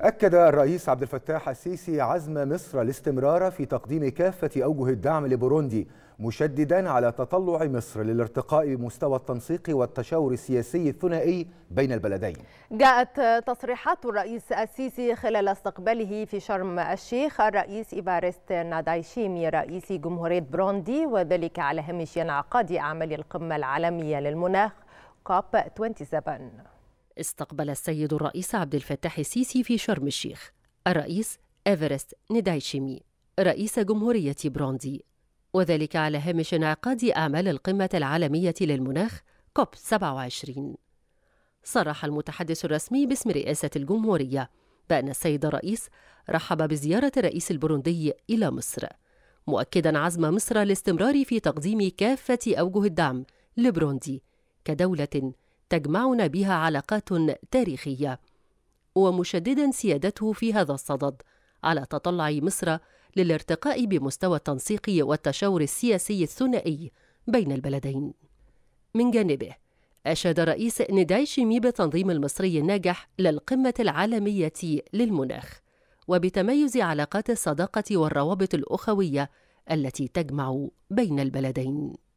أكد الرئيس عبد الفتاح السيسي عزم مصر الاستمرار في تقديم كافة أوجه الدعم لبوروندي مشددا على تطلع مصر للارتقاء بمستوى التنسيق والتشاور السياسي الثنائي بين البلدين. جاءت تصريحات الرئيس السيسي خلال استقباله في شرم الشيخ الرئيس إيفارست نادايشيمي رئيس جمهورية بروندي وذلك على هامش انعقاد أعمال القمة العالمية للمناخ كوب 27 استقبل السيد الرئيس عبد الفتاح السيسي في شرم الشيخ. الرئيس إيفرست ندايشيمي رئيس جمهورية بروندي. وذلك على هامش انعقاد أعمال القمة العالمية للمناخ كوب 27 صرح المتحدث الرسمي باسم رئاسة الجمهورية بأن السيد الرئيس رحب بزيارة الرئيس البروندي إلى مصر مؤكدا عزم مصر الاستمرار في تقديم كافة أوجه الدعم لبروندي كدولة تجمعنا بها علاقات تاريخية. ومشددا سيادته في هذا الصدد على تطلع مصر للارتقاء بمستوى التنسيق والتشاور السياسي الثنائي بين البلدين. من جانبه أشاد رئيس ندايشيمي بالتنظيم المصري الناجح للقمة العالمية للمناخ وبتميز علاقات الصداقة والروابط الأخوية التي تجمع بين البلدين.